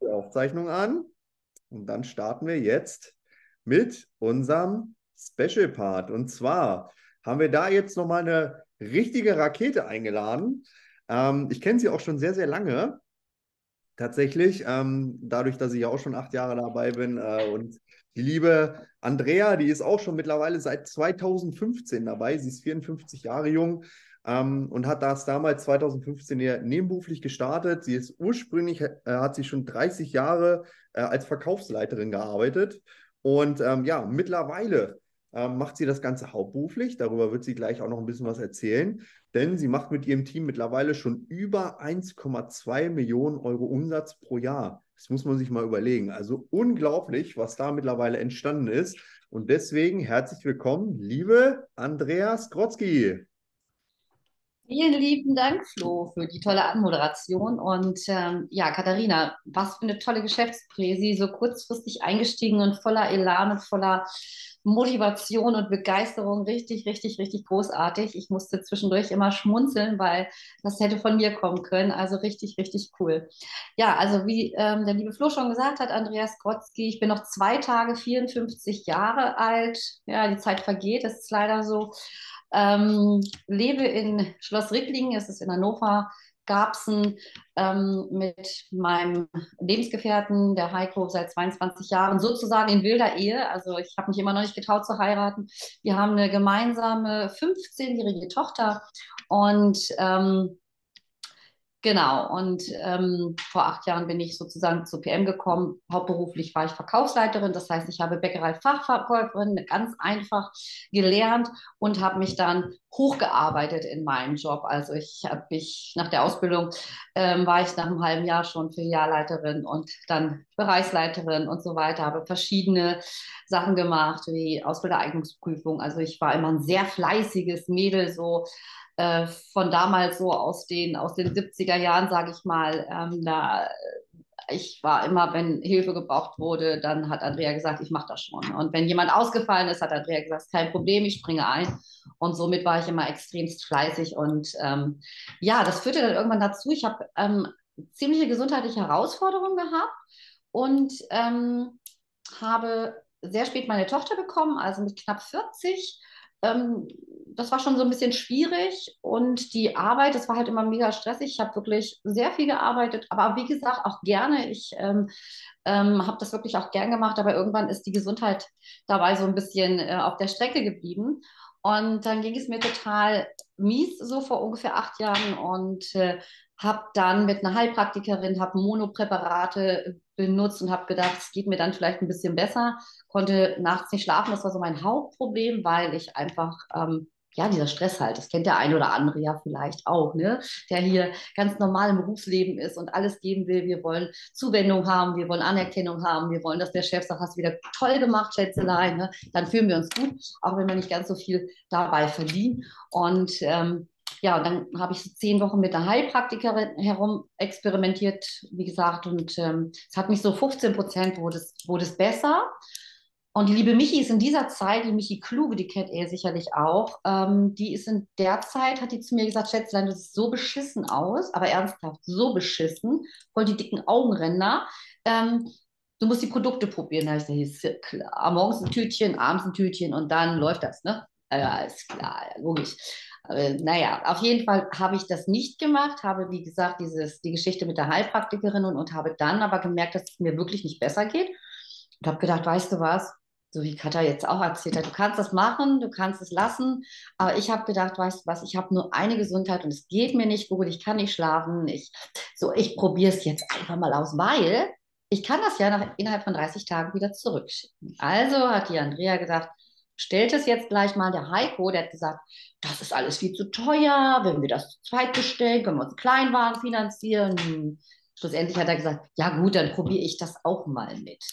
die Aufzeichnung an und dann starten wir jetzt mit unserem Special Part. Und zwar haben wir da jetzt nochmal eine richtige Rakete eingeladen. Ähm, ich kenne sie auch schon sehr, sehr lange. Tatsächlich, ähm, dadurch, dass ich ja auch schon acht Jahre dabei bin. Äh, und die liebe Andrea, die ist auch schon mittlerweile seit 2015 dabei. Sie ist 54 Jahre jung ähm, und hat das damals 2015 nebenberuflich gestartet. Sie ist ursprünglich, äh, hat sie schon 30 Jahre äh, als Verkaufsleiterin gearbeitet. Und ähm, ja, mittlerweile ähm, macht sie das Ganze hauptberuflich. Darüber wird sie gleich auch noch ein bisschen was erzählen. Denn sie macht mit ihrem Team mittlerweile schon über 1,2 Millionen Euro Umsatz pro Jahr. Das muss man sich mal überlegen. Also unglaublich, was da mittlerweile entstanden ist. Und deswegen herzlich willkommen, liebe Andreas Grotzky. Vielen lieben Dank, Flo, für die tolle Anmoderation. Und ähm, ja, Katharina, was für eine tolle Geschäftspräsi, so kurzfristig eingestiegen und voller Elan und voller Motivation und Begeisterung. Richtig, richtig, richtig großartig. Ich musste zwischendurch immer schmunzeln, weil das hätte von mir kommen können. Also richtig, richtig cool. Ja, also wie ähm, der liebe Flo schon gesagt hat, Andreas Grotzky, ich bin noch zwei Tage 54 Jahre alt. Ja, die Zeit vergeht, das ist leider so. Ähm, lebe in Schloss Ricklingen, es ist in Hannover, Garbsen, ähm, mit meinem Lebensgefährten, der Heiko, seit 22 Jahren, sozusagen in wilder Ehe. Also ich habe mich immer noch nicht getraut zu heiraten. Wir haben eine gemeinsame 15-jährige Tochter und ähm, Genau, und ähm, vor acht Jahren bin ich sozusagen zu PM gekommen. Hauptberuflich war ich Verkaufsleiterin, das heißt, ich habe Bäckerei-Fachverkäuferin ganz einfach gelernt und habe mich dann hochgearbeitet in meinem Job. Also ich habe mich nach der Ausbildung ähm, war ich nach einem halben Jahr schon Filialleiterin und dann Bereichsleiterin und so weiter, habe verschiedene Sachen gemacht, wie Ausbildereignungsprüfung. Also ich war immer ein sehr fleißiges Mädel, so äh, von damals so aus den, aus den 70er Jahren, sage ich mal, ähm, da ich war immer, wenn Hilfe gebraucht wurde, dann hat Andrea gesagt, ich mache das schon. Und wenn jemand ausgefallen ist, hat Andrea gesagt, kein Problem, ich springe ein. Und somit war ich immer extremst fleißig. Und ähm, ja, das führte dann irgendwann dazu, ich habe ähm, ziemliche gesundheitliche Herausforderungen gehabt und ähm, habe sehr spät meine Tochter bekommen, also mit knapp 40 ähm, das war schon so ein bisschen schwierig und die Arbeit, das war halt immer mega stressig. Ich habe wirklich sehr viel gearbeitet, aber wie gesagt, auch gerne. Ich ähm, ähm, habe das wirklich auch gern gemacht, aber irgendwann ist die Gesundheit dabei so ein bisschen äh, auf der Strecke geblieben. Und dann ging es mir total mies, so vor ungefähr acht Jahren und äh, habe dann mit einer Heilpraktikerin, habe Monopräparate benutzt und habe gedacht, es geht mir dann vielleicht ein bisschen besser, konnte nachts nicht schlafen. Das war so mein Hauptproblem, weil ich einfach, ähm, ja, dieser Stress halt, das kennt der ein oder andere ja vielleicht auch, ne? der hier ganz normal im Berufsleben ist und alles geben will. Wir wollen Zuwendung haben, wir wollen Anerkennung haben, wir wollen, dass der Chef sagt, hast du wieder toll gemacht, Schätzelein. Ne? Dann fühlen wir uns gut, auch wenn wir nicht ganz so viel dabei verdienen. Und ähm, ja, und dann habe ich zehn Wochen mit der Heilpraktikerin herum experimentiert, wie gesagt, und ähm, es hat mich so 15 Prozent wurde es besser. Und die liebe Michi ist in dieser Zeit, die Michi Kluge, die kennt ihr sicherlich auch, ähm, die ist in der Zeit, hat die zu mir gesagt, Schätzlein, du siehst so beschissen aus, aber ernsthaft, so beschissen, voll die dicken Augenränder. Ähm, du musst die Produkte probieren. Da ich gesagt, klar, morgens ein Tütchen, abends ein Tütchen und dann läuft das, ne? Ja, ist klar, logisch. Äh, naja, auf jeden Fall habe ich das nicht gemacht, habe, wie gesagt, dieses, die Geschichte mit der Heilpraktikerin und, und habe dann aber gemerkt, dass es mir wirklich nicht besser geht. Und habe gedacht, weißt du was, so wie Katha jetzt auch erzählt hat, du kannst das machen, du kannst es lassen. Aber ich habe gedacht, weißt du was, ich habe nur eine Gesundheit und es geht mir nicht gut, ich kann nicht schlafen. Ich, so, ich probiere es jetzt einfach mal aus, weil ich kann das ja nach, innerhalb von 30 Tagen wieder zurückschicken. Also hat die Andrea gesagt, stellt es jetzt gleich mal der Heiko, der hat gesagt, das ist alles viel zu teuer, wenn wir das zu zweit bestellen, können wir uns Kleinwagen finanzieren. Schlussendlich hat er gesagt, ja gut, dann probiere ich das auch mal mit.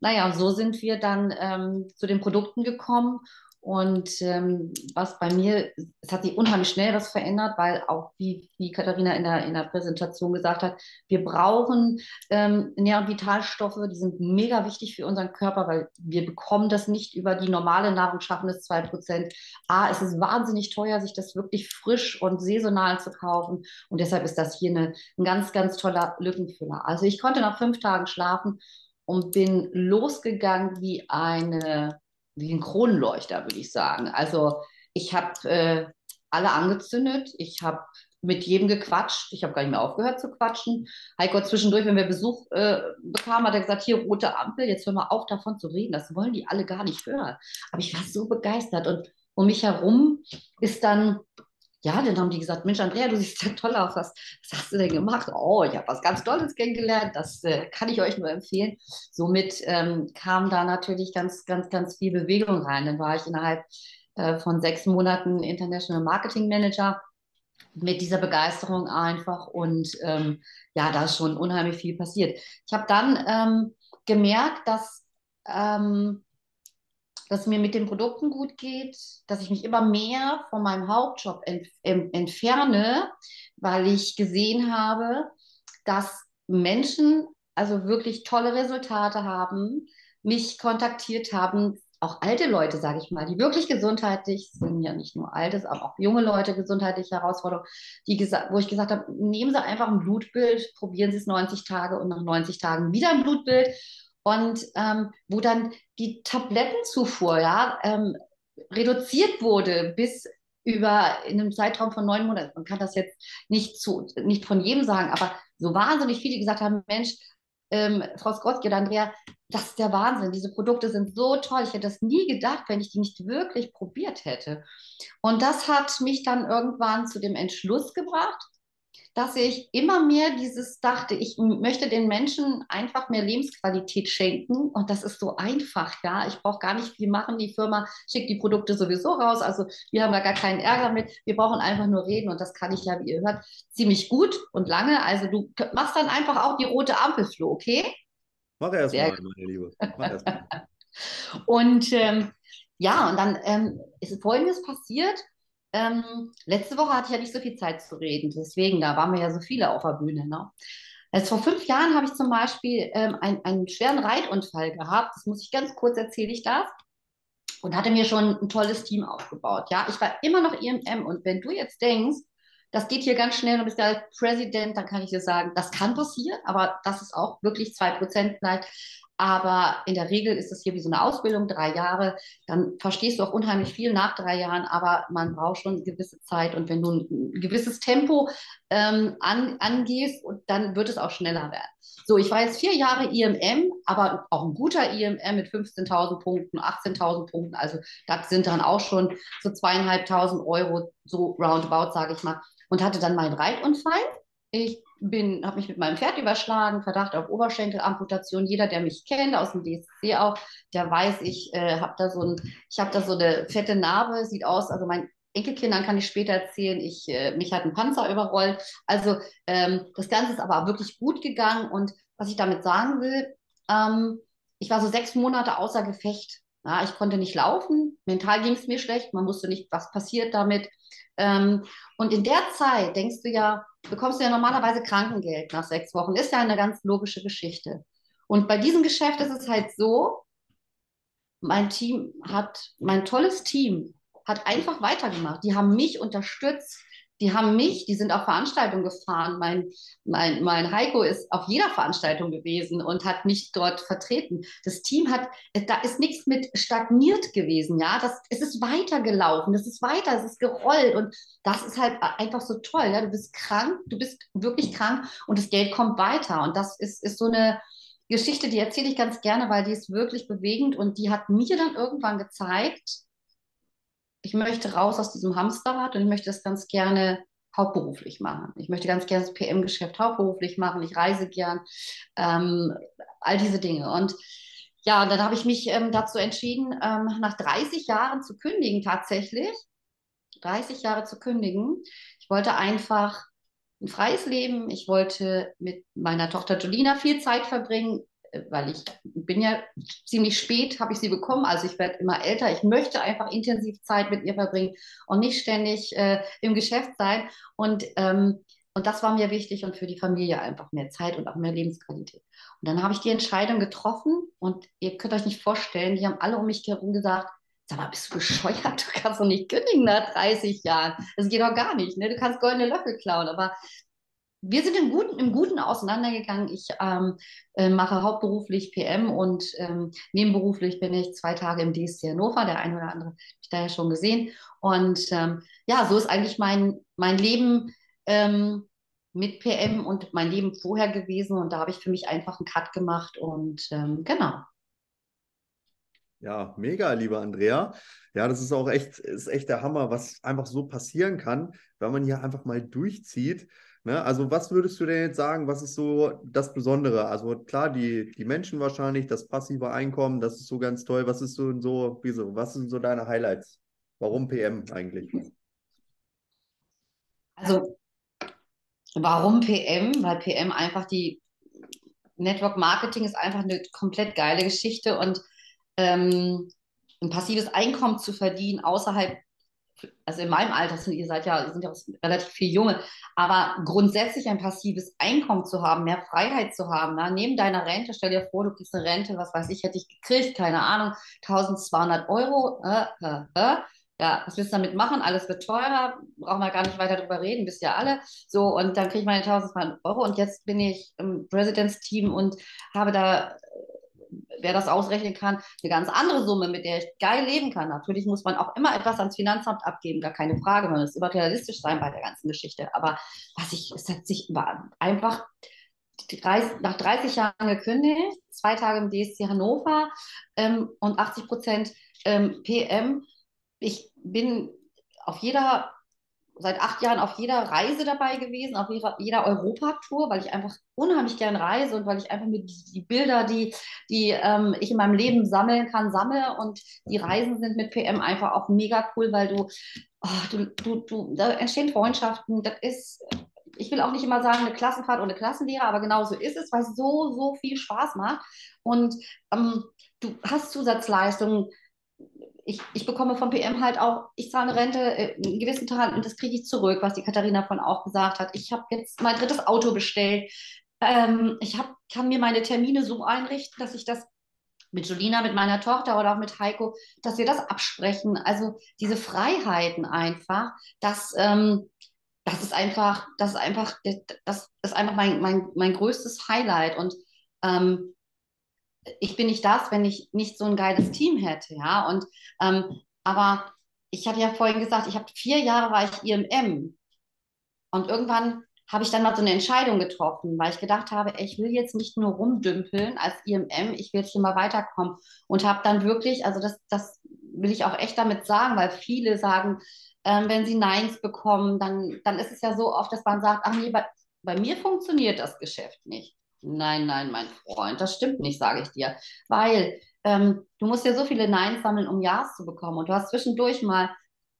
Naja, und so sind wir dann ähm, zu den Produkten gekommen Und ähm, was bei mir, es hat sich unheimlich schnell was verändert, weil auch, wie, wie Katharina in der, in der Präsentation gesagt hat, wir brauchen ähm, Nähr- und Vitalstoffe, die sind mega wichtig für unseren Körper, weil wir bekommen das nicht über die normale Nahrung, schaffen es 2%. A, es ist wahnsinnig teuer, sich das wirklich frisch und saisonal zu kaufen. Und deshalb ist das hier eine, ein ganz, ganz toller Lückenfüller. Also ich konnte nach fünf Tagen schlafen und bin losgegangen wie eine wie ein Kronleuchter, würde ich sagen. Also ich habe äh, alle angezündet, ich habe mit jedem gequatscht, ich habe gar nicht mehr aufgehört zu quatschen. Heiko zwischendurch, wenn wir Besuch äh, bekamen, hat er gesagt, hier rote Ampel, jetzt hör mal auf davon zu reden, das wollen die alle gar nicht hören. Aber ich war so begeistert und um mich herum ist dann ja, dann haben die gesagt, Mensch, Andrea, du siehst ja toll aus. Was, was hast du denn gemacht? Oh, ich habe was ganz Tolles kennengelernt. Das äh, kann ich euch nur empfehlen. Somit ähm, kam da natürlich ganz, ganz, ganz viel Bewegung rein. Dann war ich innerhalb äh, von sechs Monaten International Marketing Manager mit dieser Begeisterung einfach. Und ähm, ja, da ist schon unheimlich viel passiert. Ich habe dann ähm, gemerkt, dass ähm, dass es mir mit den Produkten gut geht, dass ich mich immer mehr von meinem Hauptjob ent entferne, weil ich gesehen habe, dass Menschen also wirklich tolle Resultate haben, mich kontaktiert haben, auch alte Leute, sage ich mal, die wirklich gesundheitlich sind, ja nicht nur altes, aber auch junge Leute gesundheitliche Herausforderungen, die wo ich gesagt habe, nehmen Sie einfach ein Blutbild, probieren Sie es 90 Tage und nach 90 Tagen wieder ein Blutbild und ähm, wo dann die Tablettenzufuhr ja, ähm, reduziert wurde bis über in einem Zeitraum von neun Monaten. Man kann das jetzt nicht, zu, nicht von jedem sagen, aber so wahnsinnig viele, gesagt haben, Mensch, ähm, Frau Skotski oder Andrea, das ist der Wahnsinn. Diese Produkte sind so toll. Ich hätte das nie gedacht, wenn ich die nicht wirklich probiert hätte. Und das hat mich dann irgendwann zu dem Entschluss gebracht, dass ich immer mehr dieses dachte, ich möchte den Menschen einfach mehr Lebensqualität schenken. Und das ist so einfach, ja. Ich brauche gar nicht viel machen. Die Firma schickt die Produkte sowieso raus. Also wir haben da gar keinen Ärger mit. Wir brauchen einfach nur reden. Und das kann ich ja, wie ihr hört, ziemlich gut und lange. Also du machst dann einfach auch die rote Ampel, Flo, okay? Mach erst mal, meine Liebe. Mach erst mal. und ähm, ja, und dann ähm, ist Folgendes passiert. Ähm, letzte Woche hatte ich ja nicht so viel Zeit zu reden, deswegen, da waren wir ja so viele auf der Bühne. Ne? Also vor fünf Jahren habe ich zum Beispiel ähm, ein, einen schweren Reitunfall gehabt, das muss ich ganz kurz erzählen, ich darf, und hatte mir schon ein tolles Team aufgebaut. Ja, ich war immer noch IMM und wenn du jetzt denkst, das geht hier ganz schnell, du bist ja Präsident, dann kann ich dir sagen, das kann passieren, aber das ist auch wirklich zwei Prozent vielleicht. Aber in der Regel ist es hier wie so eine Ausbildung, drei Jahre. Dann verstehst du auch unheimlich viel nach drei Jahren, aber man braucht schon eine gewisse Zeit. Und wenn du ein gewisses Tempo ähm, an, angehst, dann wird es auch schneller werden. So, ich war jetzt vier Jahre IMM, aber auch ein guter IMM mit 15.000 Punkten, 18.000 Punkten. Also das sind dann auch schon so zweieinhalbtausend Euro, so roundabout, sage ich mal. Und hatte dann meinen Reitunfall. Ich bin, habe mich mit meinem Pferd überschlagen, Verdacht auf Oberschenkelamputation. Jeder, der mich kennt, aus dem DSC auch, der weiß, ich äh, habe da so ein, ich habe da so eine fette Narbe, sieht aus, also mein Enkelkindern kann ich später erzählen, ich, äh, mich hat ein Panzer überrollt. Also ähm, das Ganze ist aber wirklich gut gegangen und was ich damit sagen will, ähm, ich war so sechs Monate außer Gefecht. Ja, ich konnte nicht laufen, mental ging es mir schlecht, man wusste nicht, was passiert damit. Ähm, und in der Zeit denkst du ja, bekommst du ja normalerweise Krankengeld nach sechs Wochen. Ist ja eine ganz logische Geschichte. Und bei diesem Geschäft ist es halt so, mein Team hat, mein tolles Team hat einfach weitergemacht. Die haben mich unterstützt die haben mich, die sind auf Veranstaltungen gefahren. Mein, mein, mein Heiko ist auf jeder Veranstaltung gewesen und hat mich dort vertreten. Das Team hat, da ist nichts mit stagniert gewesen, ja. Das, es ist weitergelaufen, es ist weiter, es ist gerollt und das ist halt einfach so toll, ja. Du bist krank, du bist wirklich krank und das Geld kommt weiter und das ist, ist so eine, Geschichte, die erzähle ich ganz gerne, weil die ist wirklich bewegend und die hat mir dann irgendwann gezeigt, ich möchte raus aus diesem Hamsterrad und ich möchte das ganz gerne hauptberuflich machen. Ich möchte ganz gerne das PM-Geschäft hauptberuflich machen. Ich reise gern. Ähm, all diese Dinge. Und ja, dann habe ich mich ähm, dazu entschieden, ähm, nach 30 Jahren zu kündigen tatsächlich. 30 Jahre zu kündigen. Ich wollte einfach ein freies Leben. Ich wollte mit meiner Tochter Jolina viel Zeit verbringen. Weil ich bin ja ziemlich spät, habe ich sie bekommen, also ich werde immer älter. Ich möchte einfach intensiv Zeit mit ihr verbringen und nicht ständig äh, im Geschäft sein. Und, ähm, und das war mir wichtig und für die Familie einfach mehr Zeit und auch mehr Lebensqualität. Und dann habe ich die Entscheidung getroffen und ihr könnt euch nicht vorstellen, die haben alle um mich herum gesagt, sag mal, bist du bescheuert? Du kannst doch nicht kündigen nach 30 Jahren. Das geht doch gar nicht. Ne? Du kannst goldene Löffel klauen. Aber wir sind im Guten, im Guten auseinandergegangen. Ich ähm, äh, mache hauptberuflich PM und ähm, nebenberuflich bin ich zwei Tage im DSC Hannover. Der eine oder andere habe ich da ja schon gesehen. Und ähm, ja, so ist eigentlich mein, mein Leben ähm, mit PM und mein Leben vorher gewesen. Und da habe ich für mich einfach einen Cut gemacht. Und ähm, genau. Ja, mega, lieber Andrea. Ja, das ist auch echt, ist echt der Hammer, was einfach so passieren kann, wenn man hier einfach mal durchzieht. Ne? Also was würdest du denn jetzt sagen, was ist so das Besondere? Also klar, die, die Menschen wahrscheinlich, das passive Einkommen, das ist so ganz toll. Was ist so, so wieso, was sind so deine Highlights? Warum PM eigentlich? Also warum PM? Weil PM einfach die Network Marketing ist einfach eine komplett geile Geschichte und ähm, ein passives Einkommen zu verdienen außerhalb also in meinem Alter sind ihr seid ja, sind ja relativ viel Junge, aber grundsätzlich ein passives Einkommen zu haben, mehr Freiheit zu haben, na, neben deiner Rente, stell dir vor, du kriegst eine Rente, was weiß ich, hätte ich gekriegt, keine Ahnung, 1200 Euro, äh, äh, äh. Ja, was willst du damit machen? Alles wird teurer, brauchen wir gar nicht weiter drüber reden, wisst ihr alle. So, und dann kriege ich meine 1200 Euro und jetzt bin ich im Presidentsteam und habe da wer das ausrechnen kann, eine ganz andere Summe, mit der ich geil leben kann. Natürlich muss man auch immer etwas ans Finanzamt abgeben, gar keine Frage. Man muss immer realistisch sein bei der ganzen Geschichte. Aber was ich, es hat sich einfach nach 30 Jahren gekündigt, zwei Tage im DSC Hannover ähm, und 80 Prozent ähm, PM. Ich bin auf jeder seit acht Jahren auf jeder Reise dabei gewesen, auf jeder, jeder Europatour, weil ich einfach unheimlich gern reise und weil ich einfach mit die, Bilder, die, die ähm, ich in meinem Leben sammeln kann, sammle. Und die Reisen sind mit PM einfach auch mega cool, weil du, oh, du, du, du, da entstehen Freundschaften. Das ist, ich will auch nicht immer sagen, eine Klassenfahrt oder eine Klassenlehre, aber genau so ist es, weil es so, so viel Spaß macht. Und ähm, du hast Zusatzleistungen ich, ich bekomme vom PM halt auch, ich zahle eine Rente, äh, einen gewissen Teil und das kriege ich zurück, was die Katharina von auch gesagt hat. Ich habe jetzt mein drittes Auto bestellt. Ähm, ich hab, kann mir meine Termine so einrichten, dass ich das mit Julina, mit meiner Tochter oder auch mit Heiko, dass wir das absprechen. Also diese Freiheiten einfach, das, ähm, das ist einfach, das ist einfach, das ist einfach mein, mein, mein größtes Highlight. Und ähm, ich bin nicht das, wenn ich nicht so ein geiles Team hätte, ja. Und ähm, aber ich hatte ja vorhin gesagt, ich habe vier Jahre war ich IMM und irgendwann habe ich dann mal so eine Entscheidung getroffen, weil ich gedacht habe, ey, ich will jetzt nicht nur rumdümpeln als IMM, ich will jetzt hier mal weiterkommen und habe dann wirklich, also das, das will ich auch echt damit sagen, weil viele sagen, ähm, wenn sie Neins bekommen, dann, dann ist es ja so oft, dass man sagt, ach nee, bei, bei mir funktioniert das Geschäft nicht. Nein, nein, mein Freund, das stimmt nicht, sage ich dir. Weil ähm, du musst ja so viele Neins sammeln, um Ja's zu bekommen. Und du hast zwischendurch mal,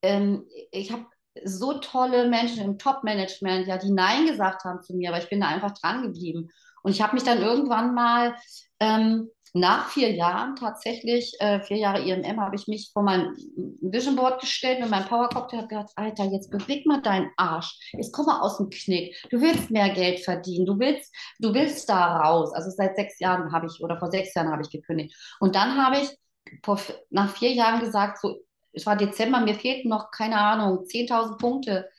ähm, ich habe so tolle Menschen im Top-Management, ja, die Nein gesagt haben zu mir, aber ich bin da einfach dran geblieben. Und ich habe mich dann irgendwann mal ähm, nach vier Jahren tatsächlich, äh, vier Jahre IMM, habe ich mich vor mein Vision Board gestellt mit meinem Power Cocktail und gedacht, Alter, jetzt beweg mal deinen Arsch. Jetzt komm mal aus dem Knick. Du willst mehr Geld verdienen. Du willst, du willst da raus. Also seit sechs Jahren habe ich, oder vor sechs Jahren habe ich gekündigt. Und dann habe ich vor, nach vier Jahren gesagt, so, es war Dezember, mir fehlten noch, keine Ahnung, 10.000 Punkte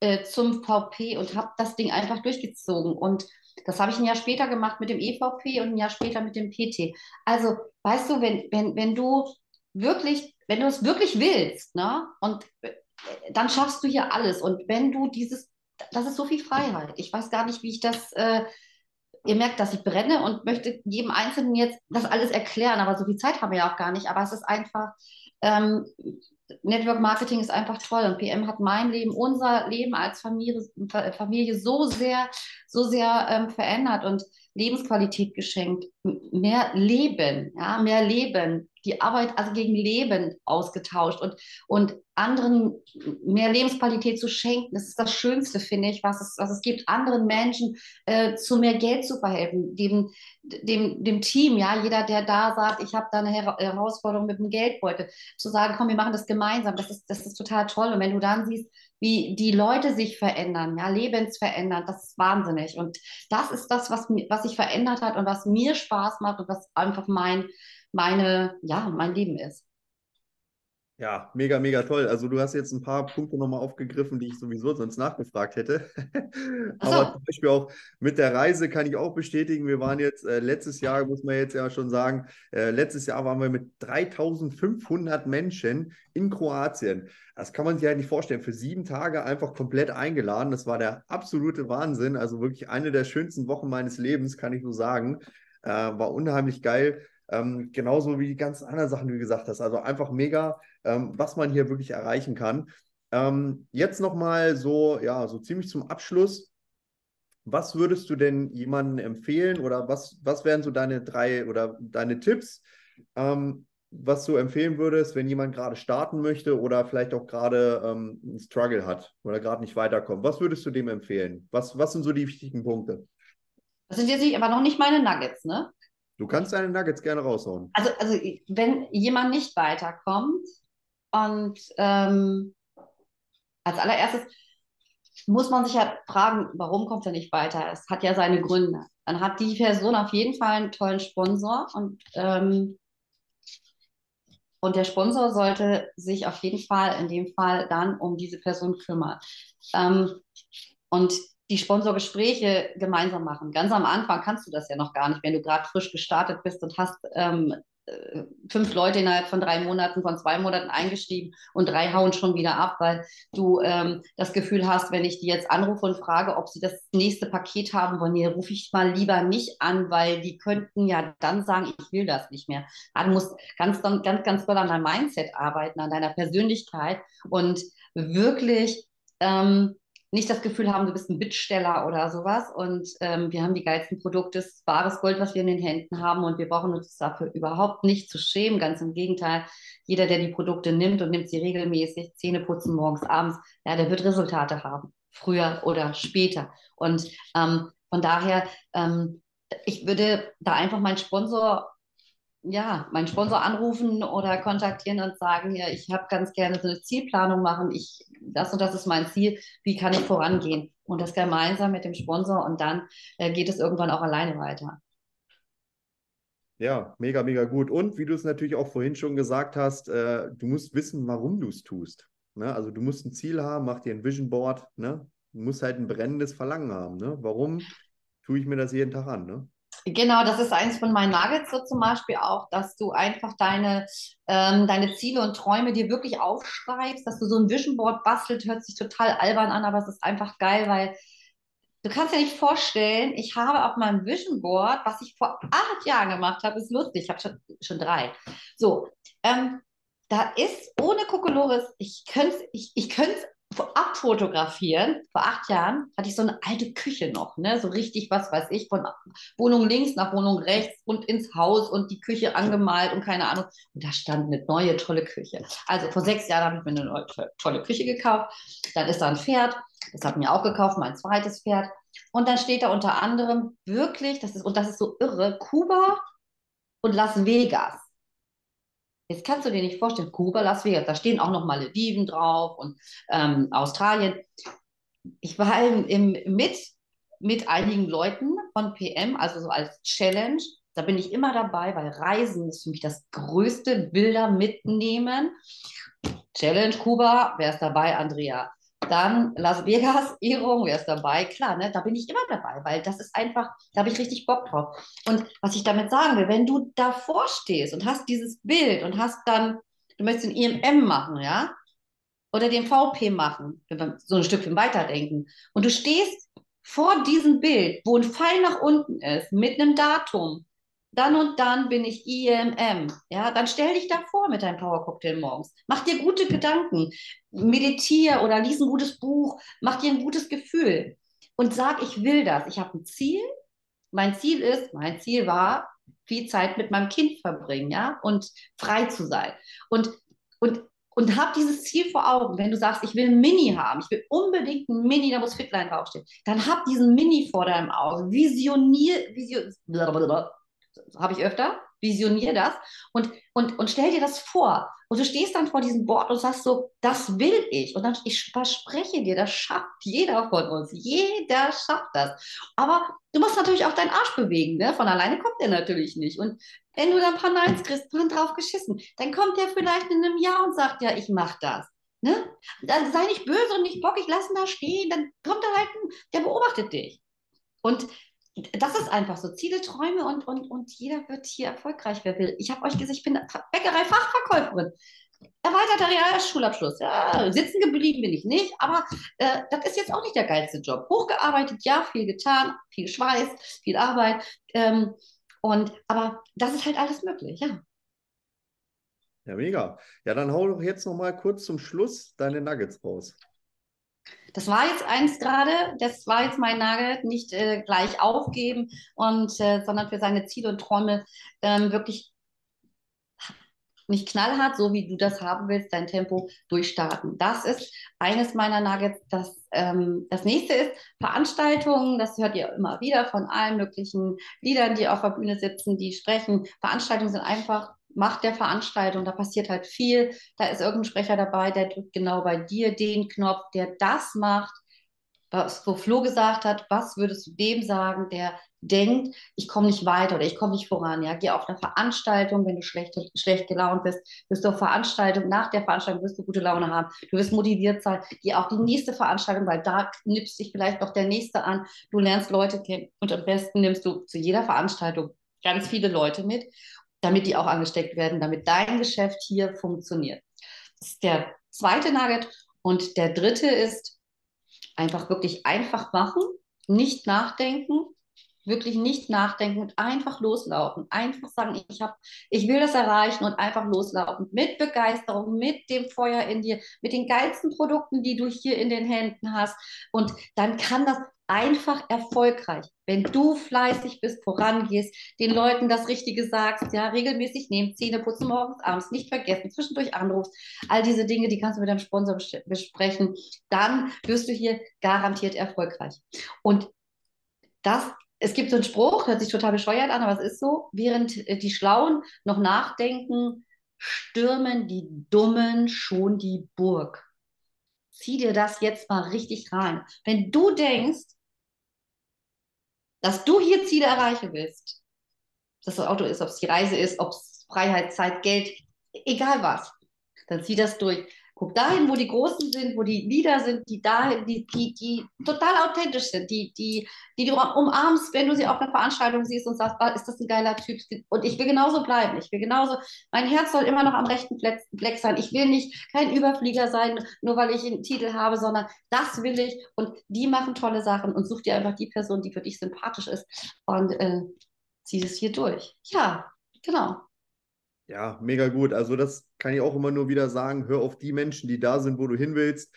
äh, zum VP und habe das Ding einfach durchgezogen. Und das habe ich ein Jahr später gemacht mit dem EVP und ein Jahr später mit dem PT. Also, weißt du, wenn, wenn, wenn du wirklich, wenn du es wirklich willst, ne, und äh, dann schaffst du hier alles. Und wenn du dieses, das ist so viel Freiheit. Ich weiß gar nicht, wie ich das, äh, ihr merkt, dass ich brenne und möchte jedem Einzelnen jetzt das alles erklären, aber so viel Zeit haben wir ja auch gar nicht. Aber es ist einfach, ähm, Network Marketing ist einfach toll und PM hat mein Leben, unser Leben als Familie, Familie so sehr, so sehr ähm, verändert und Lebensqualität geschenkt. Mehr Leben, ja, mehr Leben. Die Arbeit also gegen Leben ausgetauscht und, und anderen mehr Lebensqualität zu schenken. Das ist das Schönste, finde ich, was es, was es gibt, anderen Menschen äh, zu mehr Geld zu verhelfen, dem, dem, dem Team, ja, jeder, der da sagt, ich habe da eine Her Herausforderung mit dem Geldbeutel, zu sagen, komm, wir machen das gemeinsam, das ist, das ist total toll. Und wenn du dann siehst, wie die Leute sich verändern, ja, lebensverändern, das ist wahnsinnig. Und das ist das, was, was sich verändert hat und was mir Spaß macht und was einfach mein, meine, ja, mein Leben ist. Ja, mega, mega toll. Also du hast jetzt ein paar Punkte nochmal aufgegriffen, die ich sowieso sonst nachgefragt hätte. So. Aber zum Beispiel auch mit der Reise kann ich auch bestätigen, wir waren jetzt äh, letztes Jahr, muss man jetzt ja schon sagen, äh, letztes Jahr waren wir mit 3500 Menschen in Kroatien. Das kann man sich halt nicht vorstellen. Für sieben Tage einfach komplett eingeladen. Das war der absolute Wahnsinn. Also wirklich eine der schönsten Wochen meines Lebens, kann ich nur sagen. Äh, war unheimlich geil. Ähm, genauso wie die ganzen anderen Sachen, die du gesagt hast. Also einfach mega, ähm, was man hier wirklich erreichen kann. Ähm, jetzt nochmal so, ja, so ziemlich zum Abschluss. Was würdest du denn jemandem empfehlen oder was, was wären so deine drei oder deine Tipps, ähm, was du empfehlen würdest, wenn jemand gerade starten möchte oder vielleicht auch gerade ähm, einen Struggle hat oder gerade nicht weiterkommt? Was würdest du dem empfehlen? Was, was sind so die wichtigen Punkte? Das sind jetzt aber noch nicht meine Nuggets, ne? Du kannst deine Nuggets gerne raushauen. Also, also wenn jemand nicht weiterkommt und ähm, als allererstes muss man sich ja fragen, warum kommt er nicht weiter? Es hat ja seine Gründe. Dann hat die Person auf jeden Fall einen tollen Sponsor und, ähm, und der Sponsor sollte sich auf jeden Fall in dem Fall dann um diese Person kümmern. Ähm, und die Sponsorgespräche gemeinsam machen. Ganz am Anfang kannst du das ja noch gar nicht, wenn du gerade frisch gestartet bist und hast ähm, äh, fünf Leute innerhalb von drei Monaten, von zwei Monaten eingeschrieben und drei hauen schon wieder ab, weil du ähm, das Gefühl hast, wenn ich die jetzt anrufe und frage, ob sie das nächste Paket haben wollen, hier rufe ich mal lieber nicht an, weil die könnten ja dann sagen, ich will das nicht mehr. du musst ganz, ganz, ganz doll an deinem Mindset arbeiten, an deiner Persönlichkeit und wirklich ähm, nicht das Gefühl haben, du bist ein Bittsteller oder sowas. Und ähm, wir haben die geilsten Produkte, das wahres Gold, was wir in den Händen haben. Und wir brauchen uns dafür überhaupt nicht zu schämen. Ganz im Gegenteil, jeder, der die Produkte nimmt und nimmt sie regelmäßig, Zähne putzen morgens, abends, ja, der wird Resultate haben. Früher oder später. Und ähm, von daher, ähm, ich würde da einfach meinen Sponsor ja, meinen Sponsor anrufen oder kontaktieren und sagen, ja, ich habe ganz gerne so eine Zielplanung machen, ich, das und das ist mein Ziel, wie kann ich vorangehen? Und das gemeinsam mit dem Sponsor und dann äh, geht es irgendwann auch alleine weiter. Ja, mega, mega gut. Und wie du es natürlich auch vorhin schon gesagt hast, äh, du musst wissen, warum du es tust. Ne? Also du musst ein Ziel haben, mach dir ein Vision Board, ne? Du musst halt ein brennendes Verlangen haben. Ne? Warum tue ich mir das jeden Tag an? Ne? Genau, das ist eins von meinen Nuggets so zum Beispiel auch, dass du einfach deine, ähm, deine Ziele und Träume dir wirklich aufschreibst, dass du so ein Vision Board bastelt, hört sich total albern an, aber es ist einfach geil, weil du kannst dir nicht vorstellen, ich habe auf meinem Vision Board, was ich vor acht Jahren gemacht habe, ist lustig, ich habe schon, schon drei. So, ähm, da ist ohne Kokolores, ich könnte es ich, ich abfotografieren. Vor acht Jahren hatte ich so eine alte Küche noch, ne? so richtig, was weiß ich, von Wohnung links nach Wohnung rechts und ins Haus und die Küche angemalt und keine Ahnung. Und da stand eine neue, tolle Küche. Also vor sechs Jahren habe ich mir eine neue, tolle Küche gekauft. Dann ist da ein Pferd, das hat mir auch gekauft, mein zweites Pferd. Und dann steht da unter anderem wirklich, das ist, und das ist so irre, Kuba und Las Vegas. Jetzt kannst du dir nicht vorstellen, Kuba, Las Vegas, da stehen auch noch Malediven drauf und ähm, Australien. Ich war im, im, mit, mit einigen Leuten von PM, also so als Challenge. Da bin ich immer dabei, weil Reisen ist für mich das größte Bilder mitnehmen. Challenge Kuba, wer ist dabei? Andrea. Dann Las Vegas, Ehrung, wer ist dabei? Klar, ne, da bin ich immer dabei, weil das ist einfach, da habe ich richtig Bock drauf. Und was ich damit sagen will, wenn du davor stehst und hast dieses Bild und hast dann, du möchtest den IMM machen, ja, oder den VP machen, wenn wir so ein Stückchen weiterdenken, und du stehst vor diesem Bild, wo ein Pfeil nach unten ist, mit einem Datum, dann und dann bin ich IMM. Ja, dann stell dich da vor mit deinem Power Cocktail morgens. Mach dir gute Gedanken, meditiere oder lies ein gutes Buch, mach dir ein gutes Gefühl und sag, ich will das. Ich habe ein Ziel. Mein Ziel ist, mein Ziel war, viel Zeit mit meinem Kind verbringen, ja, und frei zu sein. Und, und, und hab dieses Ziel vor Augen. Wenn du sagst, ich will ein Mini haben, ich will unbedingt ein Mini, da muss Fitline draufstehen, dann hab diesen Mini vor deinem Auge. Visionier, vision, habe ich öfter, visionier das und, und, und stell dir das vor. Und du stehst dann vor diesem Board und sagst so, das will ich. Und dann, ich verspreche dir, das schafft jeder von uns. Jeder schafft das. Aber du musst natürlich auch deinen Arsch bewegen. Ne? Von alleine kommt der natürlich nicht. Und wenn du dann ein paar Neins kriegst, dran drauf geschissen, dann kommt der vielleicht in einem Jahr und sagt, ja, ich mach das. Ne? Dann sei nicht böse und nicht bockig, lass ihn da stehen. Dann kommt er halt, der beobachtet dich. Und das ist einfach so. Ziele, Träume und, und, und jeder wird hier erfolgreich, wer will. Ich habe euch gesagt, ich bin Bäckerei-Fachverkäuferin. Erweiterter Realschulabschluss. Ja, sitzen geblieben bin ich nicht, aber äh, das ist jetzt auch nicht der geilste Job. Hochgearbeitet, ja, viel getan, viel Schweiß, viel Arbeit. Ähm, und, aber das ist halt alles möglich, ja. Ja, mega. Ja, dann hau doch jetzt noch mal kurz zum Schluss deine Nuggets raus. Das war jetzt eins gerade, das war jetzt mein Nagel, nicht äh, gleich aufgeben und äh, sondern für seine Ziele und Träume ähm, wirklich nicht knallhart, so wie du das haben willst, dein Tempo durchstarten. Das ist eines meiner Nuggets. Das, ähm, das nächste ist Veranstaltungen. Das hört ihr immer wieder von allen möglichen Liedern, die auf der Bühne sitzen, die sprechen. Veranstaltungen sind einfach Macht der Veranstaltung, da passiert halt viel. Da ist irgendein Sprecher dabei, der drückt genau bei dir den Knopf, der das macht, was wo Flo gesagt hat, was würdest du dem sagen, der denkt, ich komme nicht weiter oder ich komme nicht voran. Ja, geh auf eine Veranstaltung, wenn du schlecht, schlecht gelaunt bist, bist du auf Veranstaltung, nach der Veranstaltung wirst du gute Laune haben, du wirst motiviert sein, geh auf die nächste Veranstaltung, weil da nimmst dich vielleicht noch der nächste an, du lernst Leute kennen und am besten nimmst du zu jeder Veranstaltung ganz viele Leute mit damit die auch angesteckt werden, damit dein Geschäft hier funktioniert. Das ist der zweite Nugget. Und der dritte ist einfach wirklich einfach machen, nicht nachdenken, wirklich nicht nachdenken und einfach loslaufen. Einfach sagen, ich, hab, ich will das erreichen und einfach loslaufen. Mit Begeisterung, mit dem Feuer in dir, mit den geilsten Produkten, die du hier in den Händen hast. Und dann kann das einfach erfolgreich, wenn du fleißig bist, vorangehst, den Leuten das Richtige sagst, ja, regelmäßig nehmen, Zähne putzen morgens, abends, nicht vergessen, zwischendurch anrufst, all diese Dinge, die kannst du mit deinem Sponsor besprechen, dann wirst du hier garantiert erfolgreich. Und das es gibt so einen Spruch, hört sich total bescheuert an, aber es ist so, während äh, die Schlauen noch nachdenken, stürmen die Dummen schon die Burg. Zieh dir das jetzt mal richtig rein. Wenn du denkst, dass du hier Ziele erreichen willst, dass das Auto ist, ob es die Reise ist, ob es Freiheit, Zeit, Geld, egal was, dann zieh das durch. Guck dahin, wo die Großen sind, wo die Lieder sind, die da, die, die, die total authentisch sind, die, die, die du umarmst, wenn du sie auf einer Veranstaltung siehst und sagst, ah, ist das ein geiler Typ? Und ich will genauso bleiben. Ich will genauso, mein Herz soll immer noch am rechten Fleck sein. Ich will nicht kein Überflieger sein, nur weil ich einen Titel habe, sondern das will ich. Und die machen tolle Sachen und such dir einfach die Person, die für dich sympathisch ist und äh, zieh es hier durch. Ja, genau. Ja, mega gut. Also das kann ich auch immer nur wieder sagen. Hör auf die Menschen, die da sind, wo du hin willst.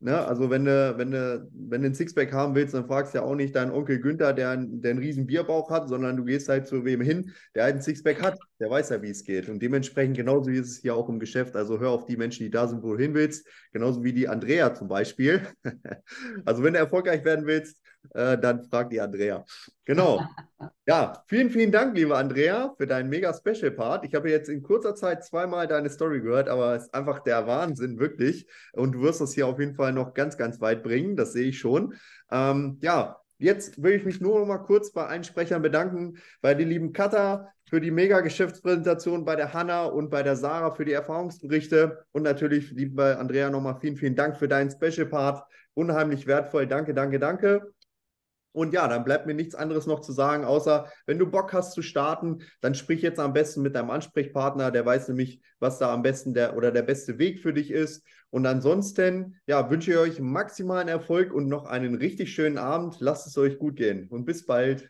Ne? Also wenn du, wenn, du, wenn du ein Sixpack haben willst, dann fragst du ja auch nicht deinen Onkel Günther, der, der einen riesen Bierbauch hat, sondern du gehst halt zu wem hin, der halt ein Sixpack hat. Der weiß ja, wie es geht. Und dementsprechend genauso ist es hier auch im Geschäft. Also hör auf die Menschen, die da sind, wo du hin willst. Genauso wie die Andrea zum Beispiel. also wenn du erfolgreich werden willst, äh, dann frag die Andrea. Genau. Ja, vielen, vielen Dank, liebe Andrea, für deinen mega Special Part. Ich habe jetzt in kurzer Zeit zweimal deine Story gehört, aber es ist einfach der Wahnsinn, wirklich. Und du wirst das hier auf jeden Fall noch ganz, ganz weit bringen. Das sehe ich schon. Ähm, ja, jetzt will ich mich nur noch mal kurz bei allen Sprechern bedanken, bei den lieben Katha für die mega Geschäftspräsentation, bei der Hanna und bei der Sarah für die Erfahrungsberichte und natürlich, liebe Andrea, nochmal vielen, vielen Dank für deinen Special Part. Unheimlich wertvoll. Danke, danke, danke. Und ja, dann bleibt mir nichts anderes noch zu sagen, außer wenn du Bock hast zu starten, dann sprich jetzt am besten mit deinem Ansprechpartner, der weiß nämlich, was da am besten der oder der beste Weg für dich ist. Und ansonsten, ja, wünsche ich euch maximalen Erfolg und noch einen richtig schönen Abend. Lasst es euch gut gehen und bis bald.